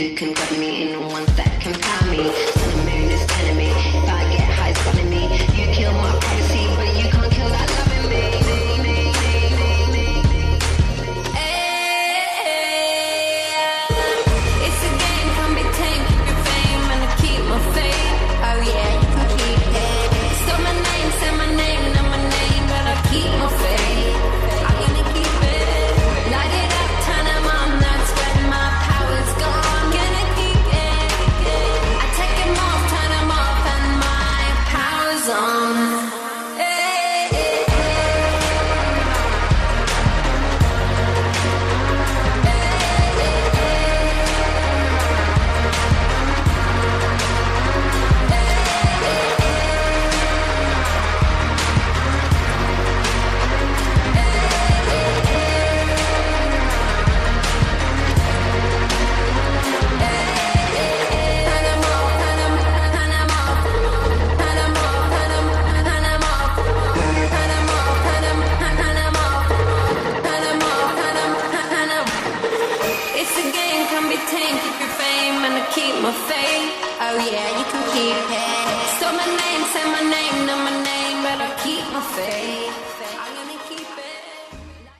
who can grab me in one that can pound me. maintain, keep your fame and I keep my faith. Oh yeah, you can.